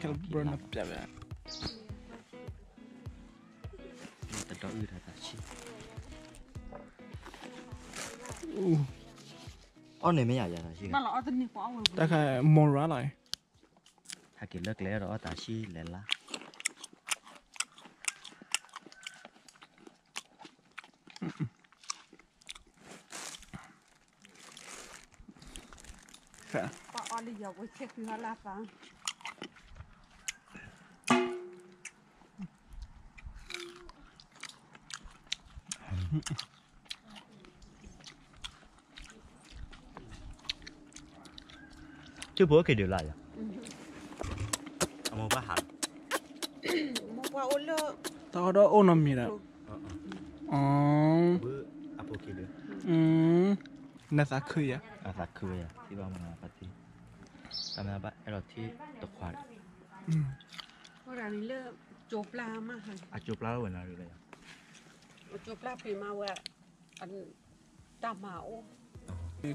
cái bro nó bẹp bẹp ta đó ư ta chi u ở này mấy nhà nhà ta chi mà lọ tên quá rồi. Ta cái mòn ra lại. Hai cái lớp lẽ đó ta chi lẽ lá khả quả ở đi giờ với chết thì họ là phá chứ bữa kia điều lại à mua bá hạt mua qua ôn lơ tao đó ôn làm gì đó ờ bữa apple kia được ừ nè sao cười à à sao cười à thì bao mà phát đi tao mà bắt em là thi tập khoản ừ có là đi lơ chụp la mà hả à chụp la rồi nào được rồi ជួបឡាពីមកมาแអនតាម៉ៅ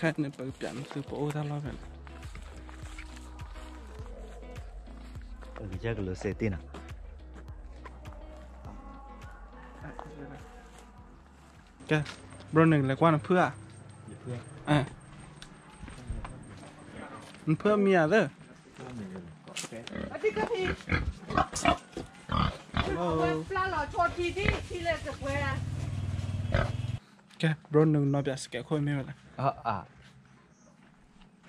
ខាត់នៅបើប្រាំគឺប្អូនតាឡោវិញអឺជាកលសេទីណាแกบรหนึ่งเลยกว่านเพื่อเพื่ออะมันเพื่อเมียเด้ออันนี้ cái bro đừng nói bịa cái khôi mê mà à. À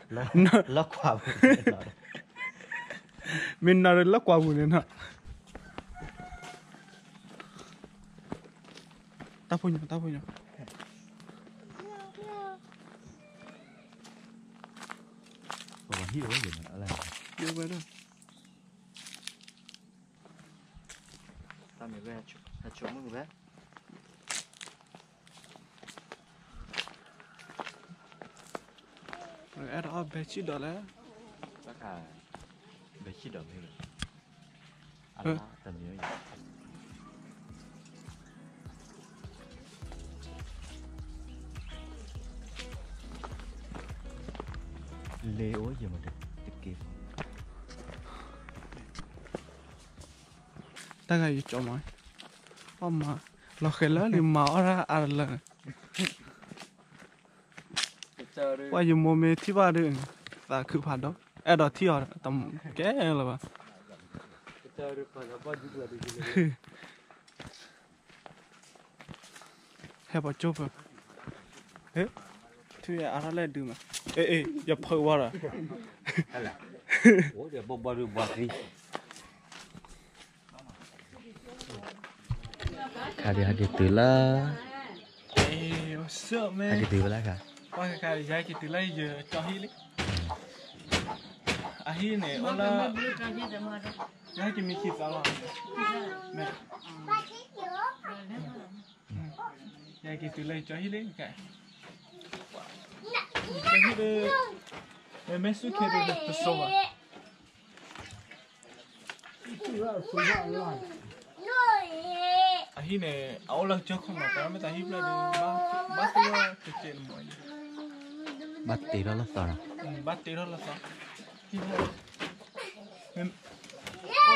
nó nó quá mình nói nó quá buồn nên hả ta punya ta punya Ủa, hiểu 여기 해초, 해초 먹는 거야? em đã bé chi đó đấy bác à bé chi đó mới được anh đã tầm nhớ gì lê gì mà được ta gai cho mày ông mà lo khé lớn thì mở ra à là qua dùng mồm mê thi ba đường và cứ phạt đó. À đó thi ở tầm cái là bà. Hẹp vào chốt rồi thế thì à ra lên đường mà. Ê ê, giờ phơi qua rồi. Ủa để bông bao đường bao đi. kari hadi tila hadi tila ka wah kari jai ki tila je kahili ahine ola jai ki miki tala me jai ki tila kahili ka kahili me mesu kere de pessoa Thank you hi này áo lần trước không mà tao mới tao hi là được ba ba tí đó thực hiện mọi ba tiêu đó là sao ừ, ba tiêu đó là sao? Hi là nên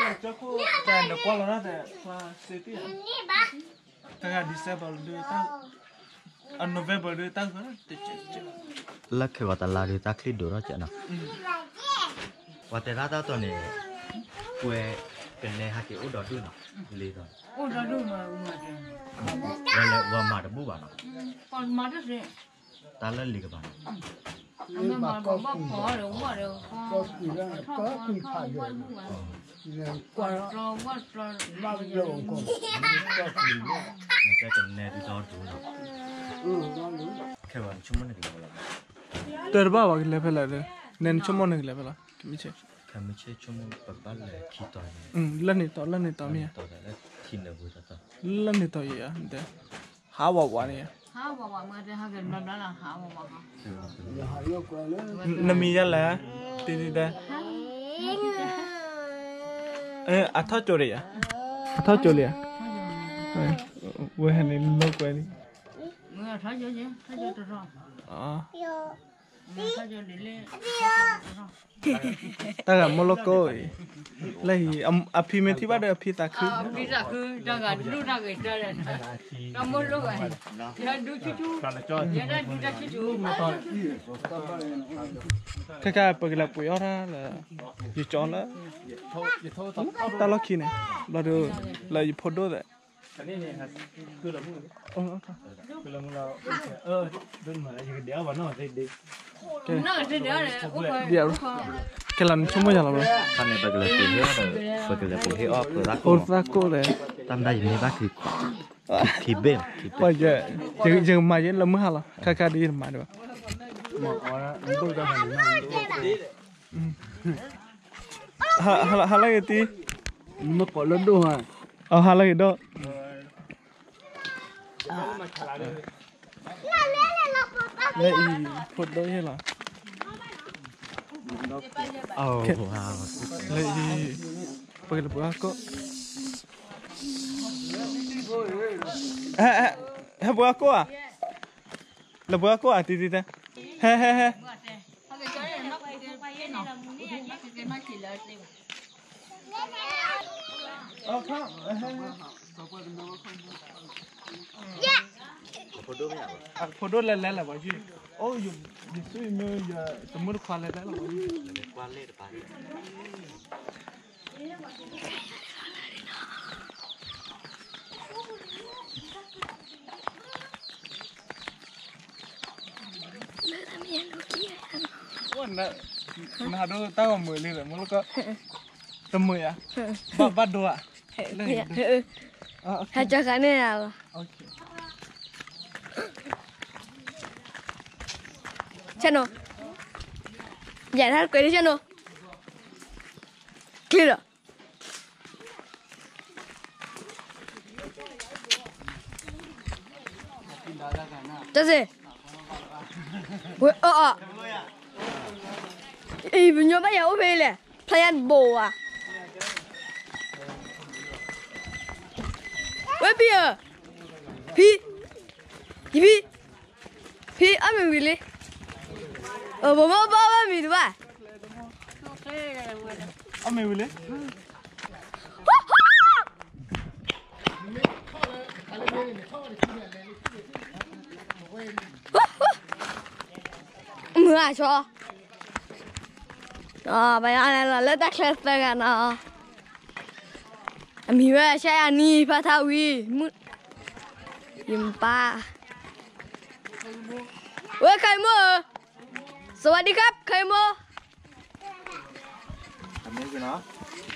lần trước cô chạy được qua rồi đó để qua city à tao là disable đưa tao ăn November đưa tao rồi đó. Là khi vào tao là đưa tao khi đủ đó chuyện nào? Ừ. Và tao ra tao tuần này quê kene hati udah dulu beli tuh udah dulu mah wala wa mar bu ba kon mar se tala li ba Hãy subscribe cho kênh Ghiền Mì Gõ Để không bỏ lỡ những video hấp dẫn kamche chomo babal khito ne la ne to la ne to mi to la khine bu ta ta la ne to ya de ha wa wa ne ha wa wa ma de ha gan ma la ha wa wa ya ha yo ko le na mi ya la ti ti da eh a tho chore ya a tho chole ya we ha ne lo ko ni 我要他姐姐，他姐这上。啊。有。 တာကမလကိုလေအဖီမတိပါတဲ့အဖီတာခုအဖီတာခုတာကလူနာကတာရကမလကရဒူချူချူရဒဒူချူချူမတော်ကကပကလပူရလာရချောလာတလခိနေလာတို့လာရဖို့တော့ อันนี้เนี่ยคือเราโอ้โหคือเราเราเออเดินมาแล้วเดี๋ยววันนั้นเด็กเด็กเดี๋ยวกลันชุ่มไม่ใช่หรอตอนนี้ไปกลันตีเยอะเลยไปกลันปูให้ออกกลันโอ้รักกูเลยตอนได้อยู่ในบ้านคือขี้เบ้มไปเยอะยังยังมาเยอะเราเมื่อไหร่ค่าค่าดีมาด้วยหมอแล้วดูจะหันหน้าฮะฮะฮะอะไรตีมันก็ล้นด้วยเอาฮะอะไรด้วย đây, phụt đôi hay là? Oh, wow. Đây, pakai lepuk aku. Eh, eh, lepuk aku ah? Lepuk aku ah, titi teh. Hehehe. Oh, come. dùng suy mơ giờ tụi mình khoan lại là bao nhiêu กว้านเล่ไป Ủa, nè, nè, đâu tao còn mười lên rồi, muốn lúc có tầm mười à? Bắt bắt đồ à? Lên. Ờ, ok, Hai cho cái này nào ok. Channel Giải hát quay đi channel Clear rồi Cho gì Ui, ờ ờ Ý, bình nhớ bây giờ ốp phê nè Plan bồ à Phi Phi Phi, ăn mình đi Ờ, bố bố bố bố mình đúng à Ờ, mày vừa lên. Mưa à cho. Đó, bây giờ này là lớp tác lên tới cả มีว่าใช่อันนี้พระทวีมึยิมป้าเว้ยไข่โอสวัสดีครับไข่โอ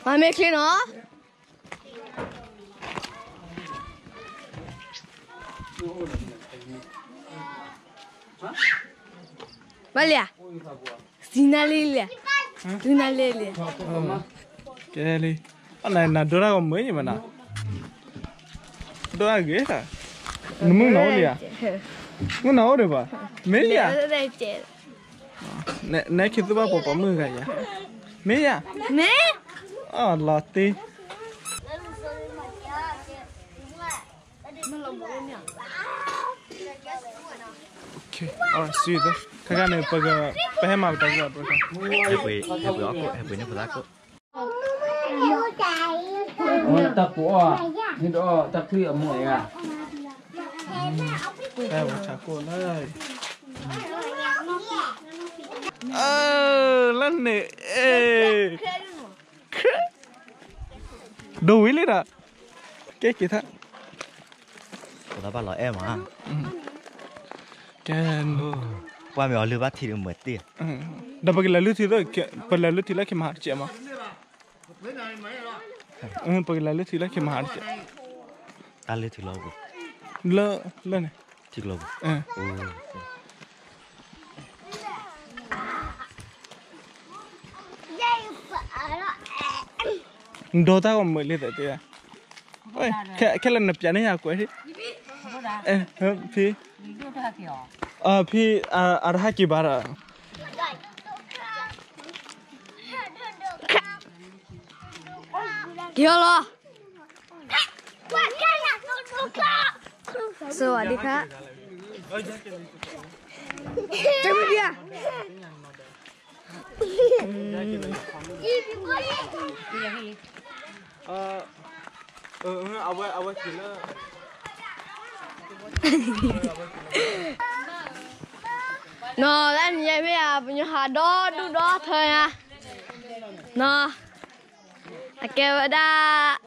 มาเมคลีเนาะมาเลียสินาเลียสินาเลียเจลี่ này là đứa nào mới nhỉ mà nào đứa nào ghế à nó muốn nấu gì à? Muốn nấu được bà mấy gì à? Nè nè khi tôi bảo bỏ mưa cái gì mấy à? Mấy à ờ, lọt đi. Okay, alright, see you there. Kagane, paga, pahe ma bata gua, bro. Happy, happy aku, happy ni bata aku. Ờ, tập của ờ, Như đó, tập thuy ở mũi à? Em chả cô đây Ờ, lăn nè Ê. Đùi lên à Kết kì thật Của ta bắt lỗi em hả? Ừ. Trên Qua mày lưu bắt thì được mệt tiền. Ừ. Đập bà kì là lưu thì đó Bà là lưu thì là kì mà hạt chị mà Lấy này mấy rồi पगिलाले थिला के मार्छ ताले थियो अब ल ल न ठिक ल डोता को मैले त त्यो ओइ खेल्न नप्चानै आएको है ए फी अ फी अढा कि बाह्र เกี่ยวเหรอ สวัสดีครับเจ้าเบียร์เอเออเาวเอาไน้วนอแล้วนี่ไม่อาเป็นหาดอดูดอเธอนะนอ Oke, dah.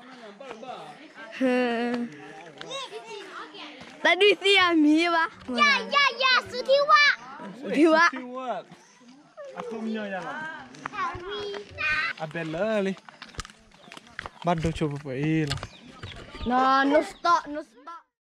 Tadi si Ami wa. Ya ya ya, Sutiwa. Sutiwa. Aku nyonya lah. Abella li. Baddo coba pa ila. Iya no, nah, no stop, no.